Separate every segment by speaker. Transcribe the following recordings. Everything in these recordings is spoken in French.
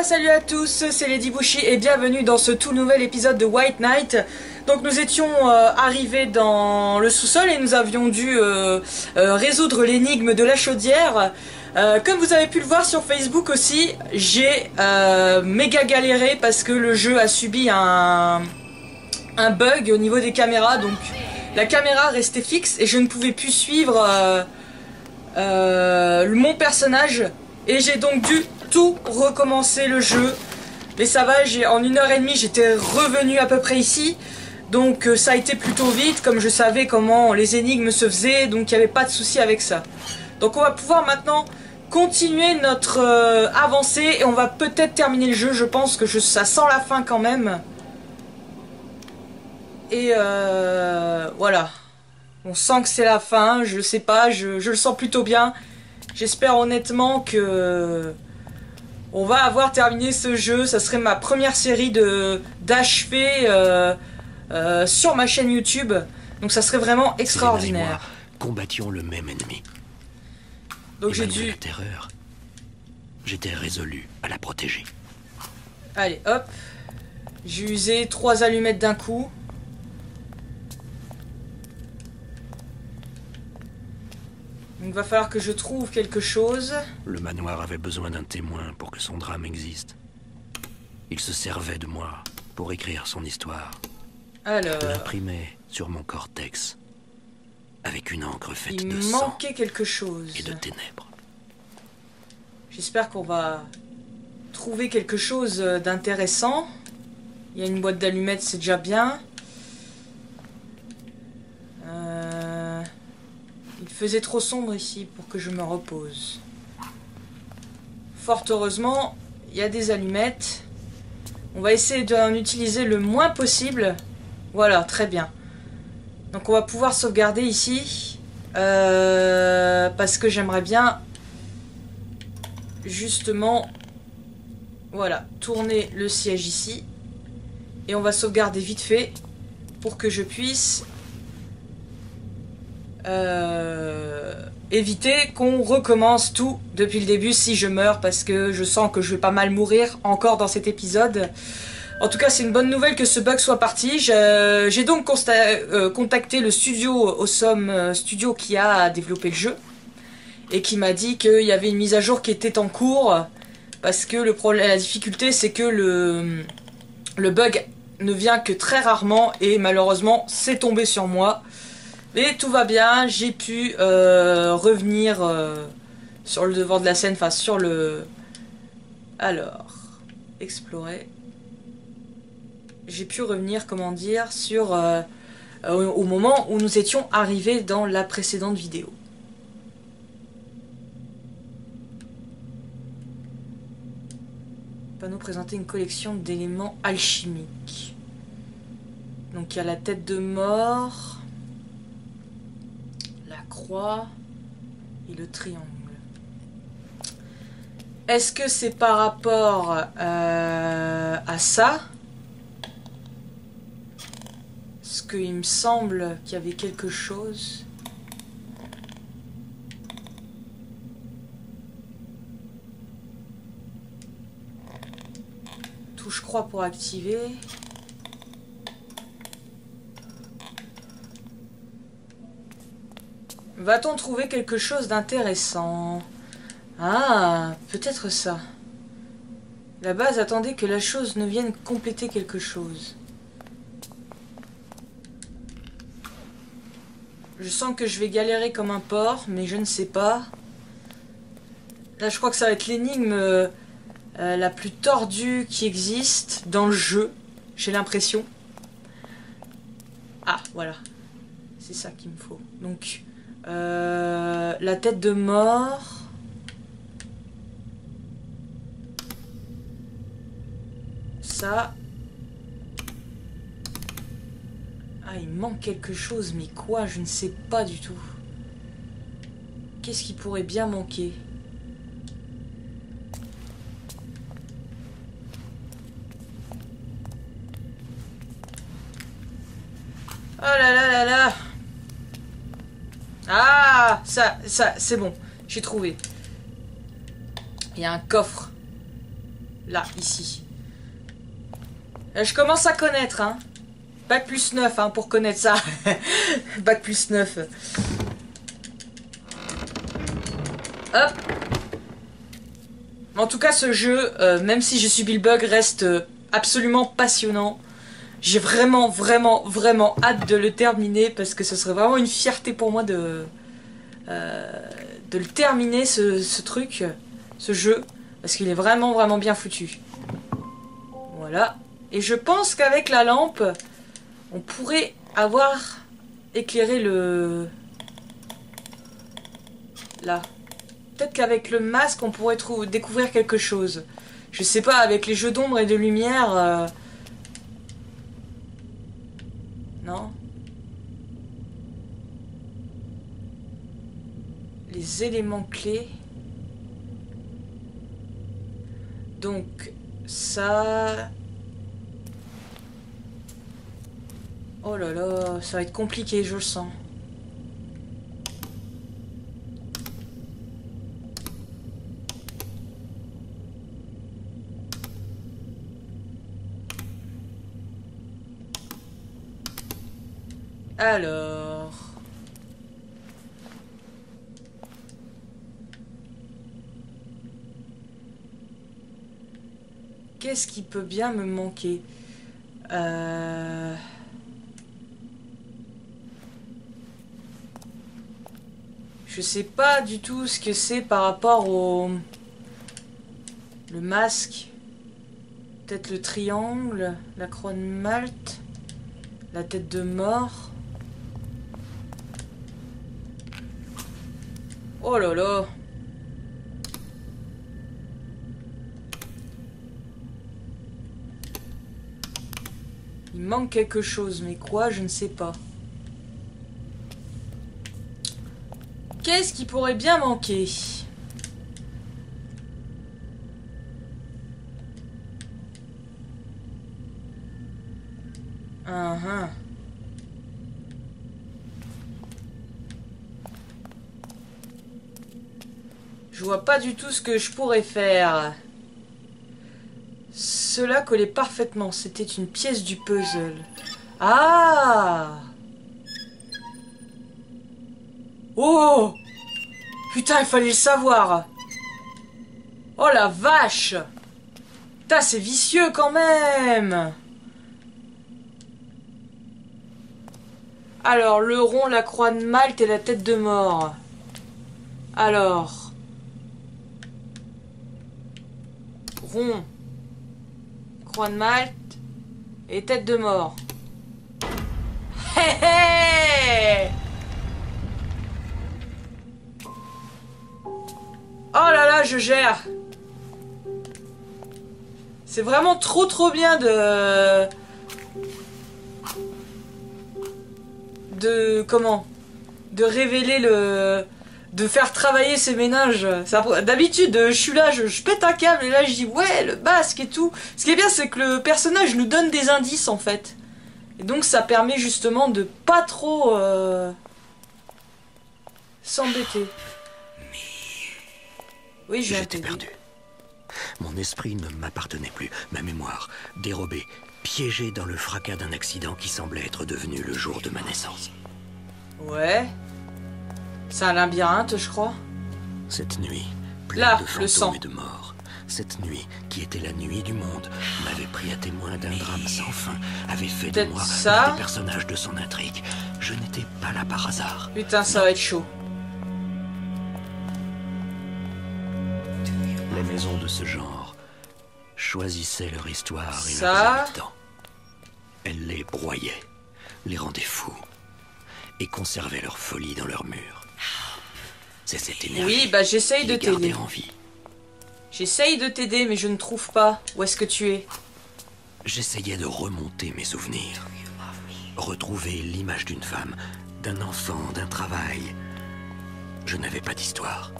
Speaker 1: salut à tous, c'est Lady Bushi et bienvenue dans ce tout nouvel épisode de White Knight. Donc nous étions euh, arrivés dans le sous-sol et nous avions dû euh, euh, résoudre l'énigme de la chaudière. comme vous avez pu le voir sur Facebook aussi, j'ai méga galéré parce que le jeu a subi un, un bug au niveau des caméras. Donc la caméra restait fixe et je ne pouvais plus suivre mon personnage. Et j'ai donc dû tout recommencer le jeu. Mais ça va, en une heure et demie, j'étais revenu à peu près ici. Donc euh, ça a été plutôt vite, comme je savais comment les énigmes se faisaient, donc il n'y avait pas de souci avec ça. Donc on va pouvoir maintenant continuer notre euh, avancée et on va peut-être terminer le jeu, je pense que ça sent la fin quand même. Et euh, voilà. On sent que c'est la fin, je sais pas, je le sens plutôt bien. J'espère honnêtement que on va avoir terminé ce jeu. Ça serait ma première série de d'achever euh, euh, sur ma chaîne YouTube. Donc ça serait vraiment extraordinaire.
Speaker 2: combattions le même ennemi.
Speaker 1: Donc j'ai dû.
Speaker 2: la terreur, j'étais résolu à la protéger.
Speaker 1: Allez, hop. J'ai usé trois allumettes d'un coup. Donc va falloir que je trouve quelque chose.
Speaker 2: Le manoir avait besoin d'un témoin pour que son drame existe. Il se servait de moi pour écrire son histoire.
Speaker 1: Alors.
Speaker 2: L'imprimer sur mon cortex. Avec une encre faite de
Speaker 1: sang. Il manquait quelque chose.
Speaker 2: Et de ténèbres.
Speaker 1: J'espère qu'on va trouver quelque chose d'intéressant. Il y a une boîte d'allumettes, c'est déjà bien. Faisait trop sombre ici pour que je me repose. Fort heureusement, il y a des allumettes. On va essayer d'en utiliser le moins possible. Voilà, très bien. Donc on va pouvoir sauvegarder ici. Euh, parce que j'aimerais bien justement voilà, tourner le siège ici. Et on va sauvegarder vite fait pour que je puisse euh, éviter qu'on recommence tout depuis le début si je meurs parce que je sens que je vais pas mal mourir encore dans cet épisode. En tout cas, c'est une bonne nouvelle que ce bug soit parti. J'ai donc euh, contacté le studio Awesome euh, Studio qui a développé le jeu et qui m'a dit qu'il y avait une mise à jour qui était en cours parce que la difficulté, c'est que le, le bug ne vient que très rarement et malheureusement, c'est tombé sur moi. Mais tout va bien, j'ai pu euh, revenir euh, sur le devant de la scène, enfin sur le... Alors, explorer. J'ai pu revenir, comment dire, sur... Euh, au moment où nous étions arrivés dans la précédente vidéo. Nous présenter une collection d'éléments alchimiques. Donc il y a la tête de mort et le triangle. Est-ce que c'est par rapport euh, à ça? Est-ce qu'il me semble qu'il y avait quelque chose Touche croix pour activer. Va-t-on trouver quelque chose d'intéressant? Ah, peut-être ça. La base attendait que la chose ne vienne compléter quelque chose. Je sens que je vais galérer comme un porc, mais je ne sais pas. Là, je crois que ça va être l'énigme euh, la plus tordue qui existe dans le jeu. J'ai l'impression. Ah, voilà. C'est ça qu'il me faut. Donc, euh, la tête de mort. Ça. Ah, il manque quelque chose, mais quoi Je ne sais pas du tout. Qu'est-ce qui pourrait bien manquer? Oh là là là là ah, ça, ça, c'est bon. J'ai trouvé. Il y a un coffre. Là, ici. Là, je commence à connaître, hein. Bac plus 9, hein, pour connaître ça. Bac plus 9. Hop. En tout cas, ce jeu, euh, même si j'ai subi le bug, reste euh, absolument passionnant. J'ai vraiment, vraiment, vraiment hâte de le terminer parce que ce serait vraiment une fierté pour moi de, euh, de le terminer, ce, truc, ce jeu, parce qu'il est vraiment, vraiment bien foutu. Voilà. Et je pense qu'avec la lampe, on pourrait avoir éclairé le... Là. Peut-être qu'avec le masque, on pourrait découvrir quelque chose. Je sais pas, avec les jeux d'ombre et de lumière... euh, Non? Les éléments clés... Donc, ça... Oh là là, ça va être compliqué, je le sens. Alors... Qu'est-ce qui peut bien me manquer? Euh... Je sais pas du tout ce que c'est par rapport au... Le masque. Peut-être le triangle, la croix de Malte, la tête de mort. Oh Il manque quelque chose, mais quoi, je ne sais pas. Qu'est-ce qui pourrait bien manquer? Ah ah. Je vois pas du tout ce que je pourrais faire. Cela collait parfaitement. C'était une pièce du puzzle. Ah Oh Putain, il fallait le savoir. Oh la vache Putain, c'est vicieux quand même Alors, le rond, la croix de Malte et la tête de mort. Alors... Rond. Croix de Malte et tête de mort. Hé hé Oh là là, je gère. C'est vraiment trop trop bien de... De... Comment? De révéler le... De faire travailler ses ménages. D'habitude, je suis là, je, je pète un câble et là je dis ouais, le basque et tout. Ce qui est bien, c'est que le personnage nous donne des indices en fait. Et donc ça permet justement de pas trop euh, s'embêter. Oui, j'ai
Speaker 2: J'étais perdu. Mon esprit ne m'appartenait plus, ma mémoire, dérobée, piégée dans le fracas d'un accident qui semblait être devenu le jour de ma naissance.
Speaker 1: Ouais. C'est un labyrinthe, je crois.
Speaker 2: Cette nuit, pleine
Speaker 1: Là,
Speaker 2: de
Speaker 1: le
Speaker 2: fantômes
Speaker 1: sang.
Speaker 2: et de morts, cette nuit, qui était la nuit du monde, m'avait pris à témoin d'un drame sans fin, avait fait de moi
Speaker 1: ça.
Speaker 2: l'un des personnages de son intrigue. Je n'étais pas là par hasard.
Speaker 1: Putain, ça va être chaud.
Speaker 2: Les maisons de ce genre choisissaient leur histoire et
Speaker 1: Ça.
Speaker 2: leurs habitants. Elles les broyaient, les rendaient fous et conservaient leur folie dans leurs murs. C'est cette énergie
Speaker 1: Oui, bah j'essaye de t'aider.
Speaker 2: en vie.
Speaker 1: J'essaye de t'aider, mais je ne trouve pas. Où est-ce que tu es
Speaker 2: J'essayais de remonter mes souvenirs, retrouver l'image d'une femme, d'un enfant, d'un travail. Je n'avais pas d'histoire,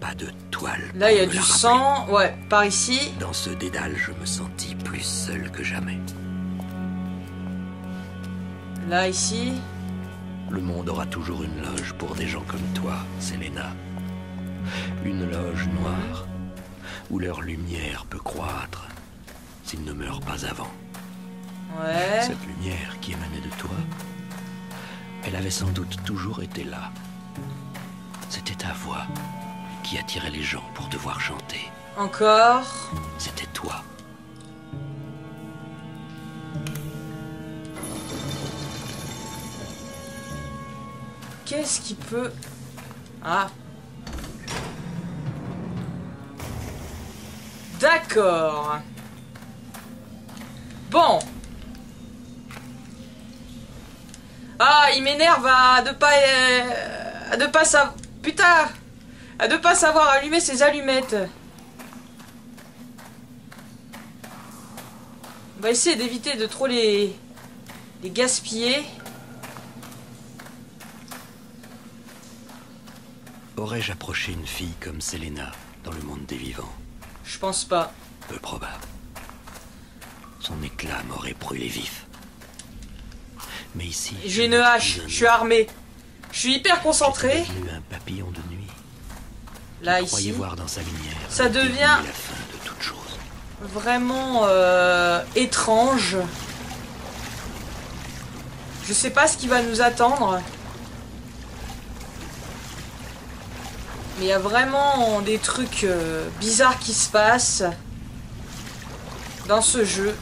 Speaker 2: pas de toile.
Speaker 1: Là, il y a du sang. Ouais, par ici.
Speaker 2: Dans ce dédale, je me sentis plus seul que jamais.
Speaker 1: Là, ici.
Speaker 2: Le monde aura toujours une loge pour des gens comme toi, Selena. Une loge noire, où leur lumière peut croître s'ils ne meurent pas avant.
Speaker 1: Ouais.
Speaker 2: Cette lumière qui émanait de toi, elle avait sans doute toujours été là. C'était ta voix qui attirait les gens pour te voir chanter.
Speaker 1: Encore?
Speaker 2: C'était toi.
Speaker 1: Qu'est-ce qui peut... Ah. D'accord. Bon. Ah, il m'énerve à de pas... euh, à de pas savoir... Putain À de pas savoir allumer ses allumettes. On va essayer d'éviter de trop les... les gaspiller.
Speaker 2: Aurais-je approché une fille comme Selena dans le monde des vivants?
Speaker 1: Je pense pas.
Speaker 2: Peu probable. Son éclat m'aurait brûlé vif. Mais ici.
Speaker 1: J'ai une hache, je suis armé. Je suis hyper concentré.
Speaker 2: Un papillon de nuit.
Speaker 1: Là,
Speaker 2: Je
Speaker 1: ici.
Speaker 2: voir dans sa lumière.
Speaker 1: Ça devient-
Speaker 2: la fin de toute chose.
Speaker 1: Vraiment euh, étrange. Je sais pas ce qui va nous attendre. Mais il y a vraiment des trucs euh, bizarres qui se passent dans ce jeu.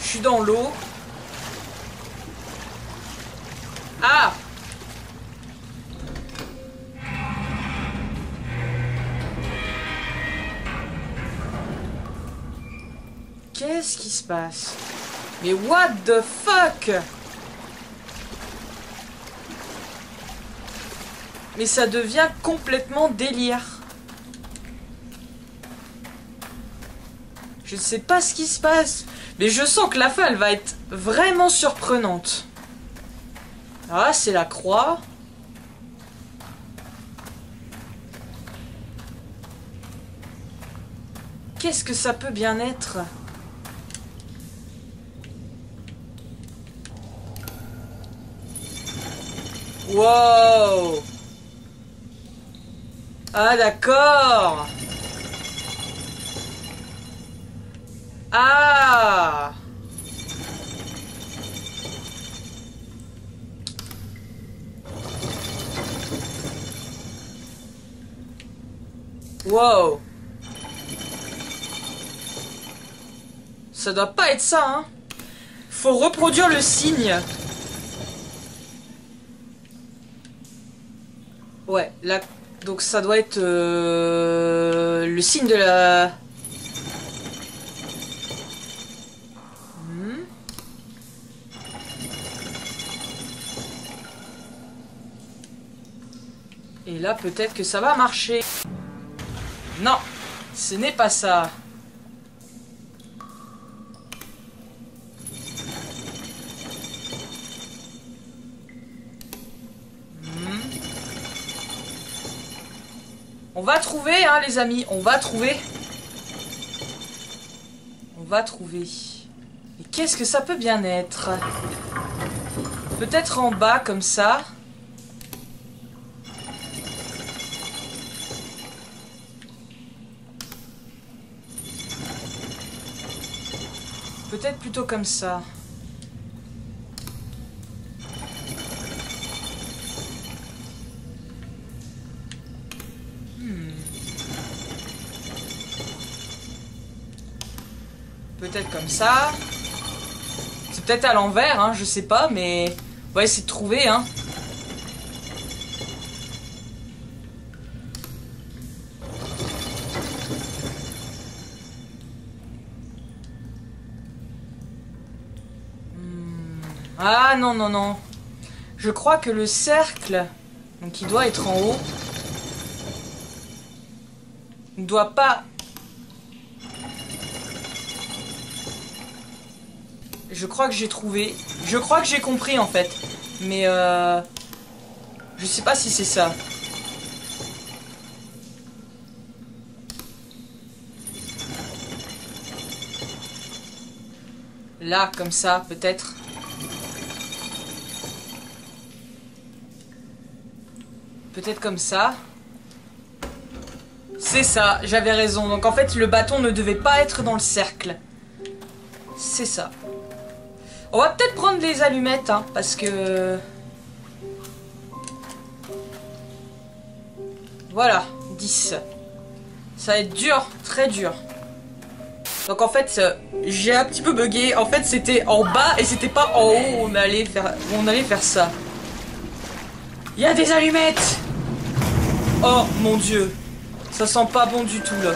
Speaker 1: Je suis dans l'eau. Ah Qu'est-ce qui se passe? Mais what the fuck? Mais ça devient complètement délire. Je ne sais pas ce qui se passe. Mais je sens que la fin, elle va être vraiment surprenante. Ah, c'est la croix. Qu'est-ce que ça peut bien être? Wow Ah d'accord. Ah. Wow. Ça doit pas être ça, hein. Faut reproduire le signe. Ouais, là, donc ça doit être euh, le signe de la... Hmm. Et là, peut-être que ça va marcher. Non, ce n'est pas ça. On va trouver, hein, les amis. On va trouver. On va trouver. Mais qu'est-ce que ça peut bien être? Peut-être en bas, comme ça. Peut-être plutôt comme ça. C'est peut-être à l'envers, hein, je sais pas, mais on va essayer de trouver, hein. Hmm. Ah non, non, non. Je crois que le cercle, donc il doit être en haut, ne doit pas Je crois que j'ai trouvé. Je crois que j'ai compris en fait. Mais euh... Je sais pas si c'est ça. Là, comme ça, peut-être. Peut-être comme ça. C'est ça, j'avais raison. Donc en fait, le bâton ne devait pas être dans le cercle. C'est ça. On va peut-être prendre les allumettes, hein, parce que... Voilà, 10. Ça va être dur, très dur. Donc en fait, euh, j'ai un petit peu bugué. En fait, c'était en bas et c'était pas en haut on allait faire, on allait faire ça. Il y a des allumettes Oh mon dieu. Ça sent pas bon du tout là.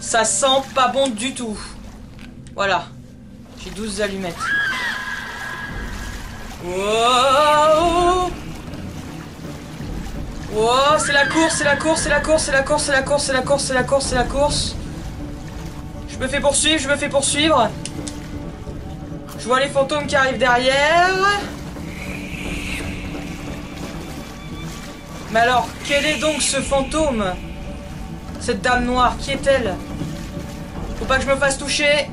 Speaker 1: Ça sent pas bon du tout. Voilà. J'ai 12 allumettes. Wow Wow, c'est la course, c'est la course, c'est la course, c'est la course, c'est la course, c'est la course, c'est la course, c'est la course. Je me fais poursuivre, je me fais poursuivre. Je vois les fantômes qui arrivent derrière. Mais alors, quel est donc ce fantôme? Cette dame noire, qui est-elle? Faut pas que je me fasse toucher.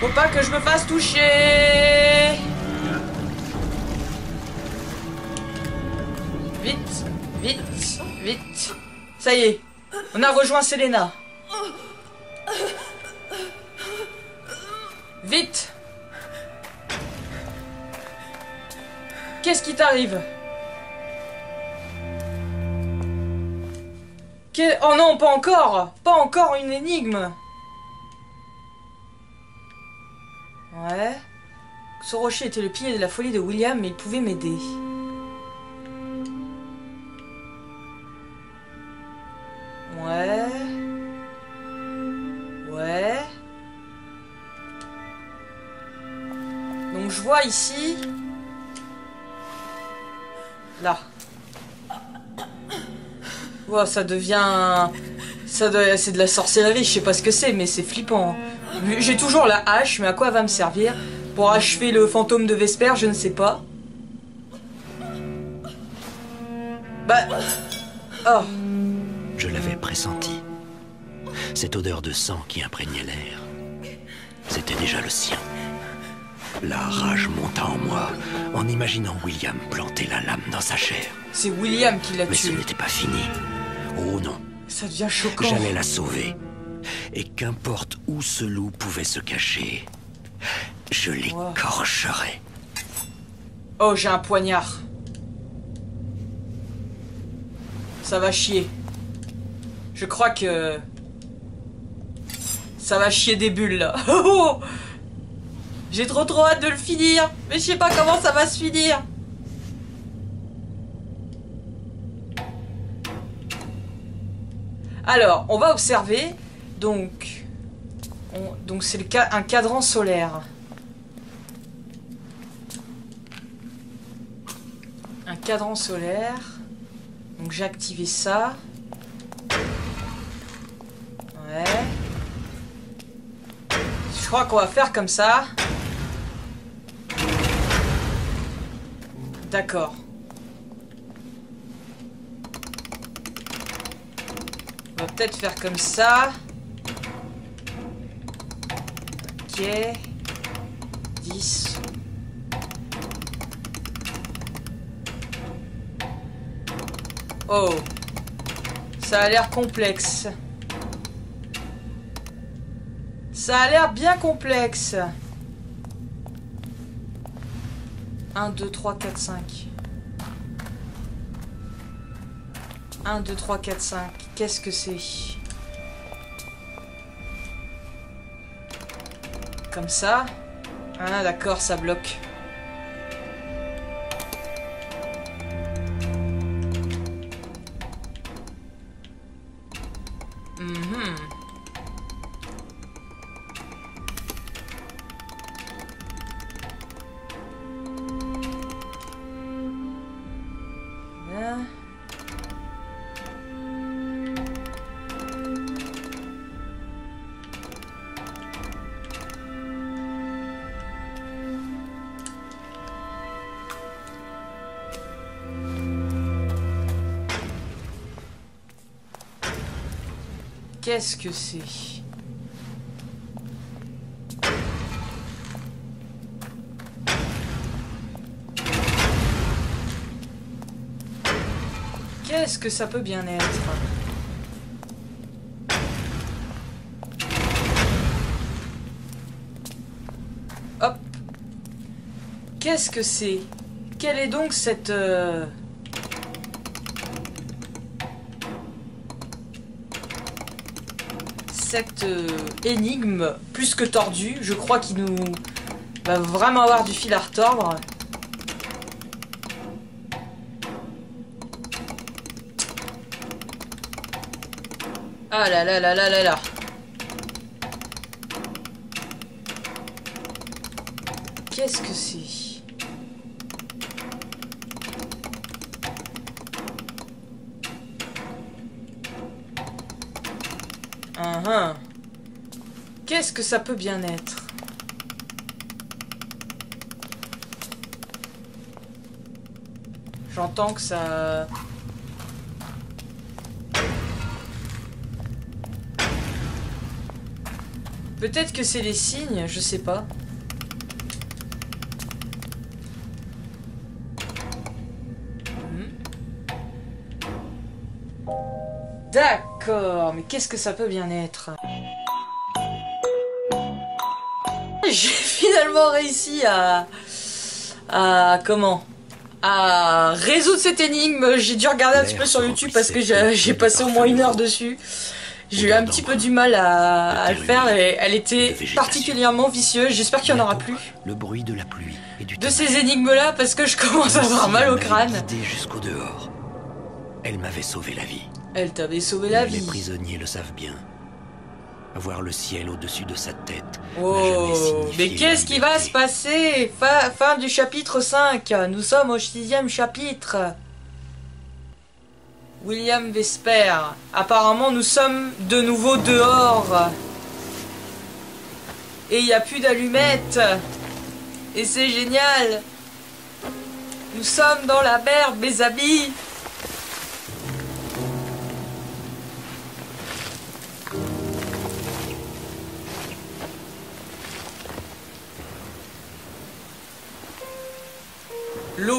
Speaker 1: Faut pas que je me fasse toucher. Vite, vite, vite. Ça y est, on a rejoint Selena. Vite Qu'est-ce qui t'arrive? Que- Oh non, pas encore Pas encore une énigme Ouais. Ce rocher était le pilier de la folie de William, mais il pouvait m'aider. Ouais. Ouais. Donc je vois ici... Là. Wow, ça devient... Ça. C'est de la sorcellerie, je sais pas ce que c'est, mais c'est flippant. J'ai toujours la hache, mais à quoi elle va me servir? Pour achever le fantôme de Vesper, je ne sais pas. Bah... Oh.
Speaker 2: Je l'avais pressenti. Cette odeur de sang qui imprégnait l'air. C'était déjà le sien. La rage monta en moi en imaginant William planter la lame dans sa chair.
Speaker 1: C'est William qui l'a
Speaker 2: Mais ce
Speaker 1: tué.
Speaker 2: n'était pas fini. Oh non,
Speaker 1: Ça devient choquant.
Speaker 2: j'allais la sauver. Et qu'importe où ce loup pouvait se cacher, je l'écorcherais.
Speaker 1: Oh, j'ai un poignard. Ça va chier. Je crois que... Ça va chier des bulles, là. J'ai trop trop hâte de le finir. Mais je sais pas comment ça va se finir. Alors, on va observer. Donc... on- Donc c'est un cadran solaire. un cadran solaire. Donc j'ai activé ça. Je crois qu'on va faire comme ça. D'accord. On va peut-être faire comme ça. Ok. 10. Oh. Ça a l'air complexe. Ça a l'air bien complexe. 1, 2, 3, 4, 5. 1, 2, 3, 4, 5. Qu'est-ce que c'est? Comme ça? Ah d'accord, ça bloque. Qu'est-ce que c'est? Qu'est-ce que ça peut bien être? Hop. Qu'est-ce que c'est? Quelle est donc cette... euh, Cette euh, énigme plus que tordue, je crois qu'il nous va vraiment avoir du fil à retordre. Ah là là là là là là. Qu'est-ce que c'est? Ah. Qu'est-ce que ça peut bien être? J'entends que ça... Peut-être que c'est les signes, je sais pas. D'accord, mais qu'est-ce que ça peut bien être J'ai finalement réussi à... à... comment à résoudre cette énigme. J'ai dû regarder un petit peu sur YouTube parce que j'ai passé au moins une heure dessus. J'ai eu un petit peu du mal à, à le faire et elle était particulièrement vicieuse. J'espère qu'il y en aura plus
Speaker 2: Le bruit de la pluie et du
Speaker 1: de ces énigmes-là parce que je commence à avoir mal au crâne.
Speaker 2: jusqu'au dehors. Elle m'avait sauvé la vie.
Speaker 1: Elle t'avait sauvé la
Speaker 2: Les
Speaker 1: vie.
Speaker 2: prisonniers le savent bien. Avoir le ciel au-dessus de sa tête.
Speaker 1: Oh, mais qu'est-ce qui va se passer? Fin, fin du chapitre 5. Nous sommes au sixième chapitre. William Vesper. Apparemment, nous sommes de nouveau dehors. Et il n'y a plus d'allumettes. Et c'est génial. Nous sommes dans la mer, mes amis.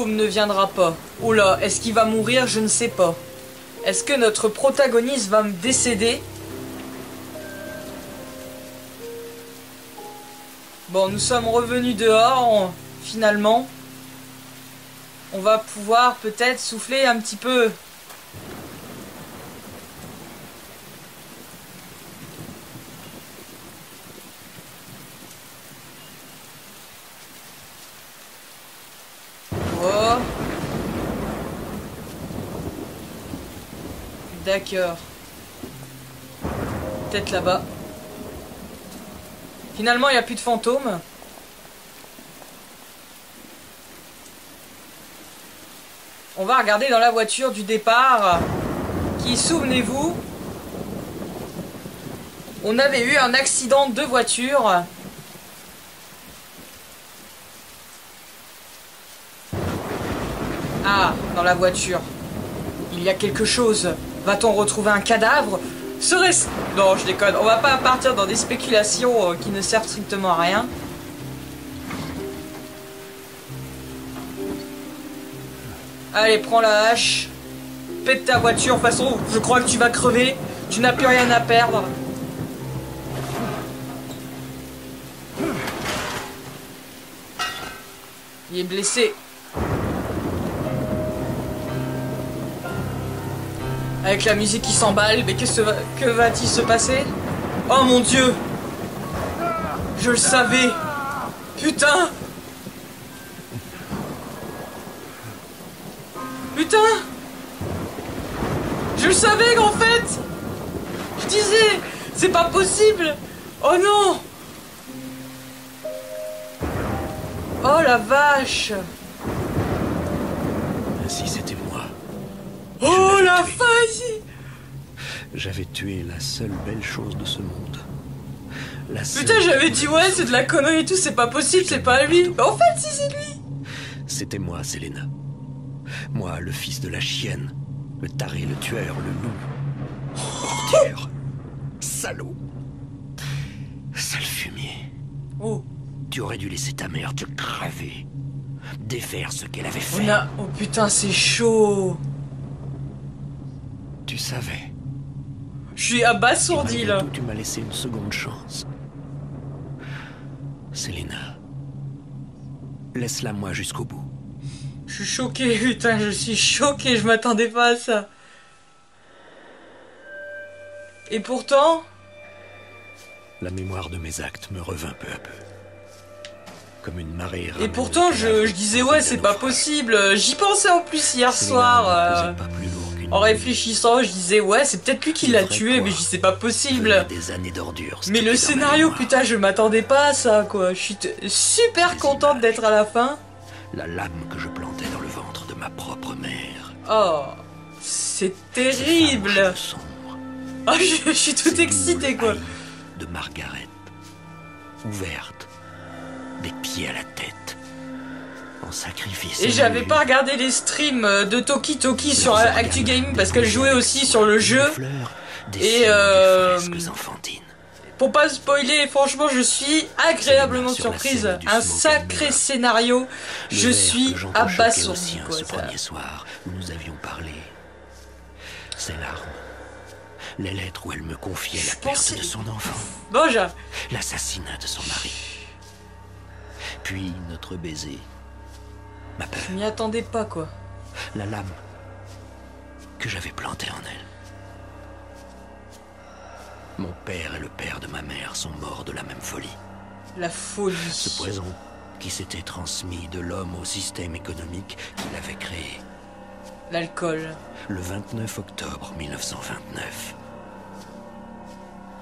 Speaker 1: Ne viendra pas. Oula, est-ce qu'il va mourir Je ne sais pas. Est-ce que notre protagoniste va me décéder? Bon, nous sommes revenus dehors, finalement. On va pouvoir peut-être souffler un petit peu. Oh. D'accord. Peut-être là-bas. Finalement, il n'y a plus de fantômes. On va regarder dans la voiture du départ. Qui, souvenez-vous, on avait eu un accident de voiture. Ah, dans la voiture. Il y a quelque chose. Va-t-on retrouver un cadavre? Serait-ce... Non, je déconne. On va pas partir dans des spéculations euh, qui ne servent strictement à rien. Allez, prends la hache. Pète ta voiture. De toute façon, je crois que tu vas crever. Tu n'as plus rien à perdre. Il est blessé. Avec la musique qui s'emballe, mais qu'est-ce que va- que va-t-il se passer Oh mon dieu Je le savais Putain Putain Je le savais qu'en fait Je disais C'est pas possible Oh non Oh la vache
Speaker 2: Ainsi c'était moi.
Speaker 1: Oh la
Speaker 2: tué. J'avais tué la seule belle chose de ce monde. La seule
Speaker 1: Putain, j'avais dit ouais,
Speaker 2: ce
Speaker 1: c'est de la connerie et tout, c'est pas possible, c'est pas lui. Mais en fait, si c'est lui.
Speaker 2: C'était moi, Selena. Moi, le fils de la chienne. Le taré, le tueur, le loup. Ordure. Salaud. Sale fumier.
Speaker 1: Oh,
Speaker 2: Tu aurais dû laisser ta mère te crever. Défaire ce qu'elle avait fait.
Speaker 1: on a. Oh putain, c'est chaud.
Speaker 2: Tu savais.
Speaker 1: Je suis abasourdi là.
Speaker 2: tu m'as laissé une seconde chance. Selena, laisse-la moi jusqu'au bout.
Speaker 1: Je suis choqué, putain, je suis choqué, je m'attendais pas à ça. Et pourtant...
Speaker 2: La mémoire de mes actes me revint peu à peu. Comme une marée
Speaker 1: Et pourtant, je, je disais, ouais, c'est pas possible. J'y pensais en plus hier soir. Euh, en réfléchissant, je disais, ouais, c'est peut-être lui qui l'a tué, mais je dis, c'est pas possible.
Speaker 2: Des années d'ordures.
Speaker 1: Mais le scénario, putain, je m'attendais pas à ça, quoi. Je suis super contente d'être à la fin.
Speaker 2: La lame que je plantais dans le ventre de ma propre mère.
Speaker 1: Oh, c'est terrible. Oh, je, suis tout excité, quoi.
Speaker 2: De Margaret, ouverte, des pieds à la tête. En sacrifice.
Speaker 1: Et j'avais pas regardé les streams de Toki Toki sur Actu Gaming parce qu'elle jouait aussi sur le jeu. Et euh, pour pas spoiler, franchement, je suis agréablement surprise. Un sacré scénario. Je suis abasourdi.
Speaker 2: Ce premier soir où nous avions parlé. Ses larmes les lettres où elle me confiait la perte de son enfant.
Speaker 1: Bonjour.
Speaker 2: L'assassinat de son mari. Puis notre baiser. Ma peur.
Speaker 1: Je m'y attendais pas, quoi.
Speaker 2: La lame que j'avais plantée en elle. Mon père et le père de ma mère sont morts de la même folie.
Speaker 1: La folie.
Speaker 2: Ce poison qui s'était transmis de l'homme au système économique qu'il avait créé.
Speaker 1: L'alcool.
Speaker 2: Le 29 octobre 1929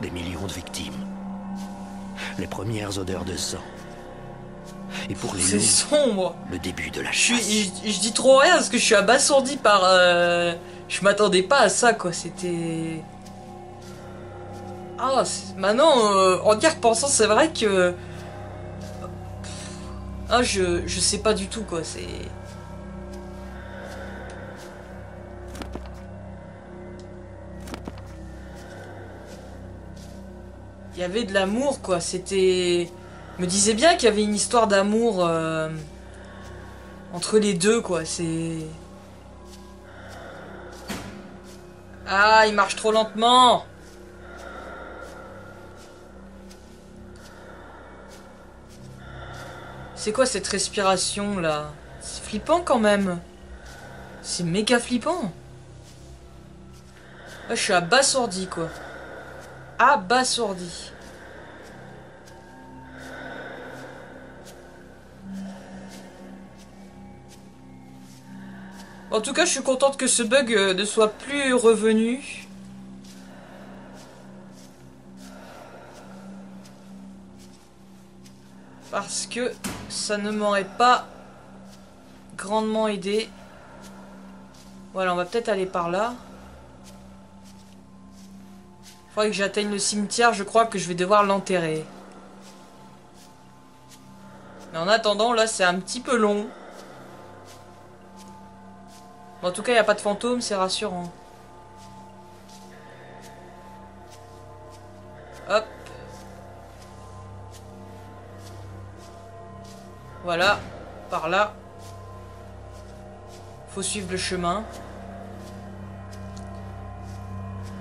Speaker 2: des millions de victimes. Les premières odeurs de sang. Et pour les
Speaker 1: C'est sombre.
Speaker 2: Le début de la chasse.
Speaker 1: Je, je, dis trop rien parce que je suis abasourdi par. Euh, je m'attendais pas à ça quoi. C'était. Ah, maintenant, euh, en y repensant, c'est vrai que. Ah, je, je sais pas du tout quoi. C'est. il y avait de l'amour, quoi. C'était. Me disait bien qu'il y avait une histoire d'amour euh, entre les deux, quoi. C'est. Ah, il marche trop lentement. C'est quoi cette respiration là? C'est flippant quand même. C'est méga flippant. je suis abasourdi quoi abasourdi. En tout cas, je suis contente que ce bug euh, ne soit plus revenu. Parce que ça ne m'aurait pas grandement aidé. Voilà, on va peut-être aller par là. Faudrait que j'atteigne le cimetière, je crois que je vais devoir l'enterrer. Mais en attendant, là, c'est un petit peu long. En tout cas, il n'y a pas de fantôme, c'est rassurant. Hop. Voilà, par là. Faut suivre le chemin.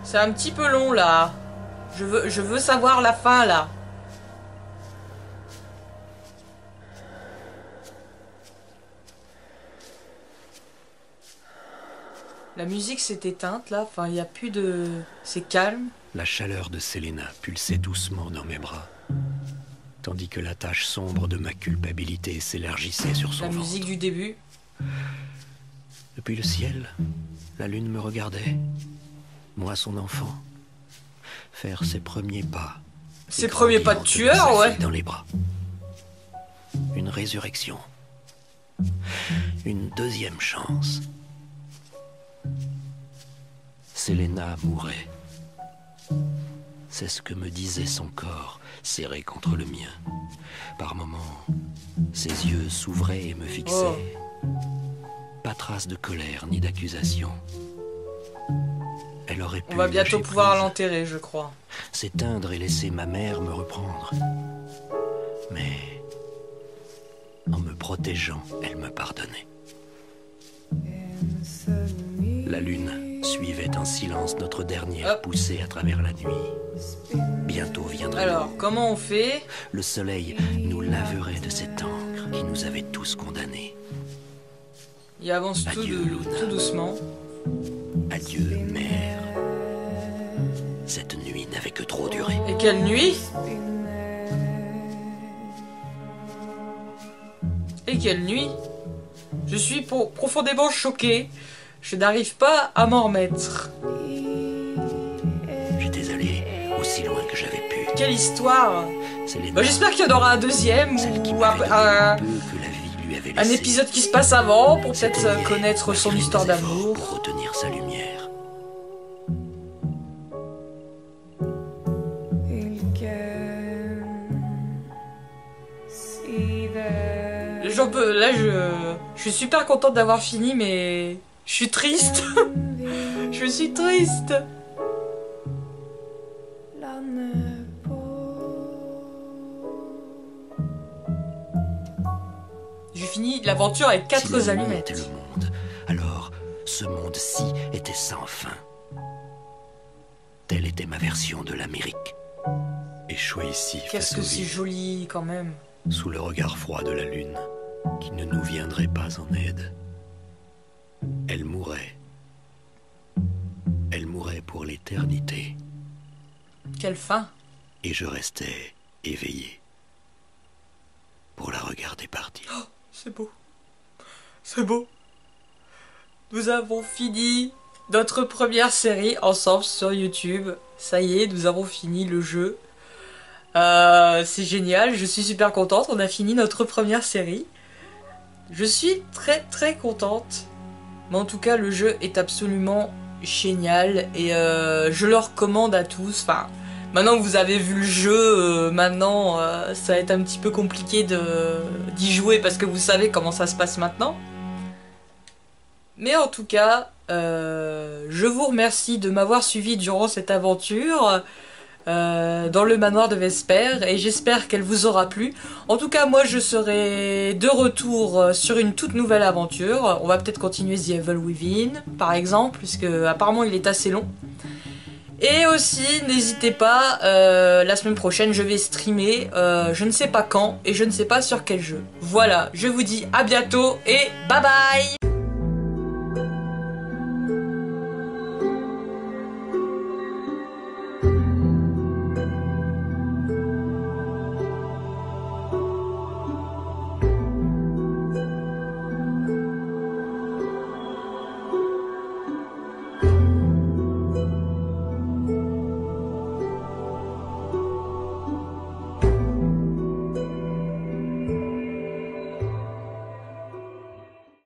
Speaker 1: C'est un petit peu long là. Je veux, je veux savoir la fin là. La musique s'est éteinte là, enfin il n'y a plus de... C'est calme.
Speaker 2: La chaleur de Selena pulsait doucement dans mes bras, tandis que la tache sombre de ma culpabilité s'élargissait sur son
Speaker 1: La musique du début.
Speaker 2: Depuis le ciel, la lune me regardait, moi son enfant, faire ses premiers pas.
Speaker 1: Ses premiers pas de tueur, ouais.
Speaker 2: Dans les bras. Une résurrection. Une deuxième chance. Selena mourait. C'est ce que me disait son corps, serré contre le mien. Par moments, ses yeux s'ouvraient et me fixaient. Oh. Pas trace de colère ni d'accusation.
Speaker 1: On va bientôt pouvoir l'enterrer, je crois.
Speaker 2: S'éteindre et laisser ma mère me reprendre. Mais en me protégeant, elle me pardonnait. La lune suivait en silence notre dernière poussée à travers la nuit. Bientôt viendrait
Speaker 1: Alors, comment on fait?
Speaker 2: Le soleil nous laverait de cette encre qui nous avait tous condamnés.
Speaker 1: Il avance tout,
Speaker 2: Adieu,
Speaker 1: de-
Speaker 2: Luna.
Speaker 1: tout doucement.
Speaker 2: Adieu, mère. Cette nuit n'avait que trop duré.
Speaker 1: Et quelle nuit? Et quelle nuit? Je suis pro- profondément choqué. Je n'arrive pas à m'en remettre.
Speaker 2: J'étais allé aussi loin que j'avais pu.
Speaker 1: Quelle histoire Bah, J'espère qu'il y en aura un deuxième ou un, un- épisode qui se passe avant pour peut-être euh, connaître son histoire d'amour.
Speaker 2: Retenir sa lumière.
Speaker 1: J'en peux, là je, je suis super contente d'avoir fini mais je suis triste. je suis triste. J'ai fini l'aventure avec quatre allumettes.
Speaker 2: était le monde, alors ce monde-ci était sans fin. Telle était ma version de l'Amérique. Échoué ici,
Speaker 1: Qu'est-ce que c'est joli quand même.
Speaker 2: sous le regard froid de la lune, qui ne nous viendrait pas en aide. Elle mourait. Elle mourait pour l'éternité,
Speaker 1: Quelle fin.
Speaker 2: et je restais éveillé pour la regarder partir.
Speaker 1: C'est beau. C'est beau. Nous avons fini notre première série ensemble sur YouTube. Ça y est, nous avons fini le jeu. Euh, c'est génial, je suis super contente. On a fini notre première série. Je suis très très contente. Mais en tout cas, le jeu est absolument génial et euh, je le recommande à tous. Enfin, Maintenant que vous avez vu le jeu, euh, maintenant euh, ça va être un petit peu compliqué d'y jouer parce que vous savez comment ça se passe maintenant. Mais en tout cas, je vous remercie de m'avoir suivi durant cette aventure euh, dans le manoir de Vesper et j'espère qu'elle vous aura plu. En tout cas, moi je serai de retour euh, sur une toute nouvelle aventure. On va peut-être continuer The Evil Within par exemple, puisque apparemment il est assez long. Et aussi, n'hésitez pas, euh, la semaine prochaine, je vais streamer, je ne sais pas quand et je ne sais pas sur quel jeu. Voilà, je vous dis à bientôt et bye bye